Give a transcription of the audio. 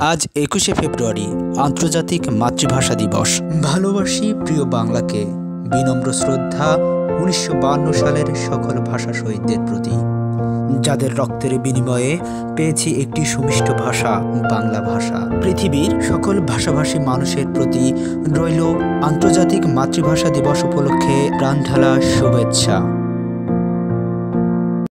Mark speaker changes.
Speaker 1: আজ একুশে ফেব্রুয়ারি, আন্তর্জাতিক মাতৃভাষা দিবস। ভালোবাসি প্রিয় বাংলাকে, বিনম্র শ্রদ্ধা উনিশশো সালের সকল ভাষা শহীদদের প্রতি। যাদের রক্তের বিনিময়ে পেয়েছি একটি সুমিষ্ট ভাষা, বাংলা ভাষা। পৃথিবীর সকল ভাষাভাষী মানুষের প্রতি রইল আন্তর্জাতিক মাতৃভাষা দিবস উপলক্ষে প্রাণঢালা শুভেচ্ছা।